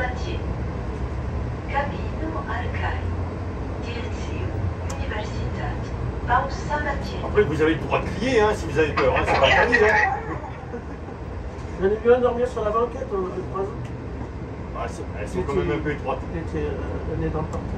Paul Sabatier. Cabine al quai. Universitat Paul Sabatier. Après, vous avez le droit de crier, hein, si vous avez peur, hein, c'est pas interdit. Hein. J'en ai vu un dormir sur la banquette, hein, on a fait trois ans. Hein. Ah, c'est- elles sont quand même un peu étroites. Il était euh, le dans le parterre.